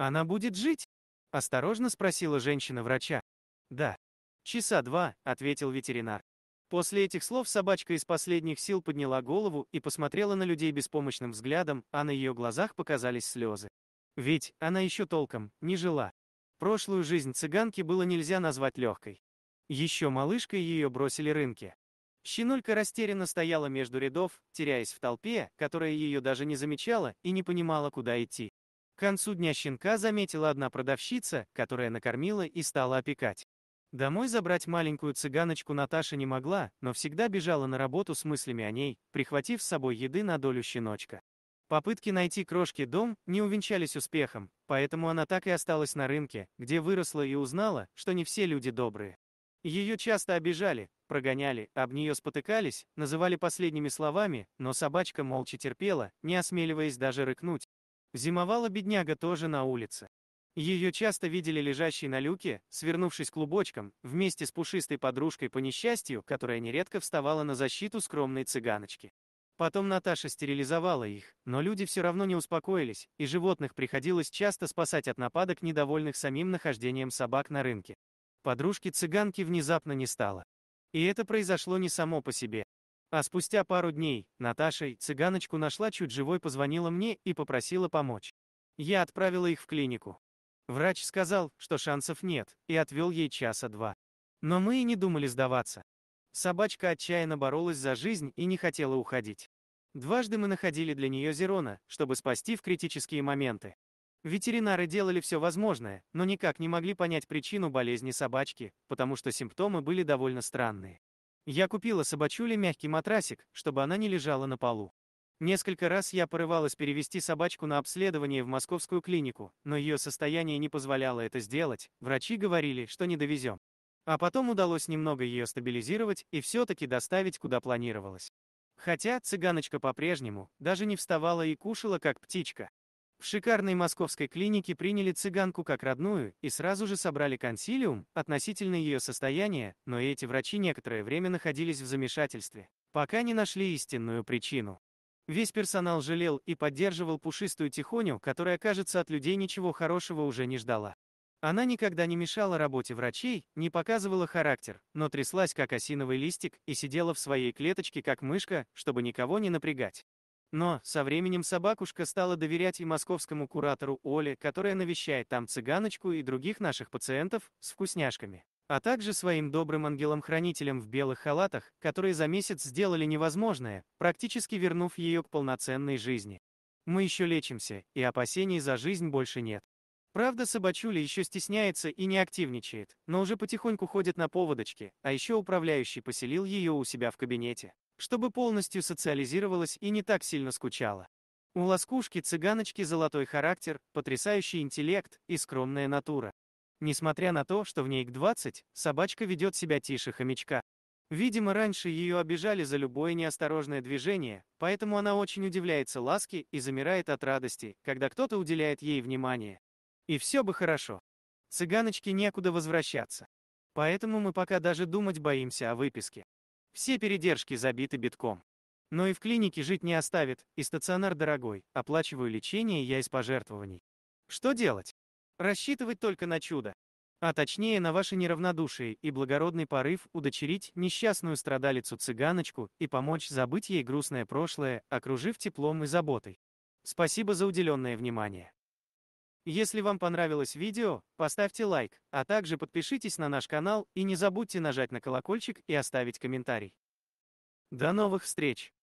Она будет жить? Осторожно спросила женщина врача. Да. Часа два, ответил ветеринар. После этих слов собачка из последних сил подняла голову и посмотрела на людей беспомощным взглядом, а на ее глазах показались слезы. Ведь она еще толком не жила. Прошлую жизнь цыганки было нельзя назвать легкой. Еще малышкой ее бросили рынки. Щенулька растерянно стояла между рядов, теряясь в толпе, которая ее даже не замечала и не понимала, куда идти. К концу дня щенка заметила одна продавщица, которая накормила и стала опекать. Домой забрать маленькую цыганочку Наташа не могла, но всегда бежала на работу с мыслями о ней, прихватив с собой еды на долю щеночка. Попытки найти крошки дом не увенчались успехом, поэтому она так и осталась на рынке, где выросла и узнала, что не все люди добрые. Ее часто обижали, прогоняли, об нее спотыкались, называли последними словами, но собачка молча терпела, не осмеливаясь даже рыкнуть. Зимовала бедняга тоже на улице. Ее часто видели лежащей на люке, свернувшись клубочком, вместе с пушистой подружкой по несчастью, которая нередко вставала на защиту скромной цыганочки. Потом Наташа стерилизовала их, но люди все равно не успокоились, и животных приходилось часто спасать от нападок недовольных самим нахождением собак на рынке. Подружки-цыганки внезапно не стало. И это произошло не само по себе. А спустя пару дней, Наташей, цыганочку нашла чуть живой позвонила мне и попросила помочь. Я отправила их в клинику. Врач сказал, что шансов нет, и отвел ей часа два. Но мы и не думали сдаваться. Собачка отчаянно боролась за жизнь и не хотела уходить. Дважды мы находили для нее Зерона, чтобы спасти в критические моменты. Ветеринары делали все возможное, но никак не могли понять причину болезни собачки, потому что симптомы были довольно странные. Я купила собачуле мягкий матрасик, чтобы она не лежала на полу. Несколько раз я порывалась перевести собачку на обследование в московскую клинику, но ее состояние не позволяло это сделать, врачи говорили, что не довезем. А потом удалось немного ее стабилизировать и все-таки доставить куда планировалось. Хотя цыганочка по-прежнему даже не вставала и кушала как птичка. В шикарной московской клинике приняли цыганку как родную и сразу же собрали консилиум относительно ее состояния, но эти врачи некоторое время находились в замешательстве, пока не нашли истинную причину. Весь персонал жалел и поддерживал пушистую тихоню, которая, кажется, от людей ничего хорошего уже не ждала. Она никогда не мешала работе врачей, не показывала характер, но тряслась как осиновый листик и сидела в своей клеточке как мышка, чтобы никого не напрягать. Но со временем собакушка стала доверять и московскому куратору Оле, которая навещает там цыганочку и других наших пациентов с вкусняшками, а также своим добрым ангелам-хранителям в белых халатах, которые за месяц сделали невозможное, практически вернув ее к полноценной жизни. Мы еще лечимся, и опасений за жизнь больше нет. Правда, собачуля еще стесняется и не активничает, но уже потихоньку ходит на поводочке, а еще управляющий поселил ее у себя в кабинете, чтобы полностью социализировалась и не так сильно скучала. У ласкушки-цыганочки золотой характер, потрясающий интеллект и скромная натура. Несмотря на то, что в ней к 20, собачка ведет себя тише хомячка. Видимо, раньше ее обижали за любое неосторожное движение, поэтому она очень удивляется ласке и замирает от радости, когда кто-то уделяет ей внимание. И все бы хорошо. Цыганочке некуда возвращаться. Поэтому мы пока даже думать боимся о выписке. Все передержки забиты битком. Но и в клинике жить не оставит, и стационар дорогой, оплачиваю лечение я из пожертвований. Что делать? Рассчитывать только на чудо. А точнее на ваше неравнодушие и благородный порыв удочерить несчастную страдалицу-цыганочку и помочь забыть ей грустное прошлое, окружив теплом и заботой. Спасибо за уделенное внимание. Если вам понравилось видео, поставьте лайк, а также подпишитесь на наш канал и не забудьте нажать на колокольчик и оставить комментарий. До новых встреч!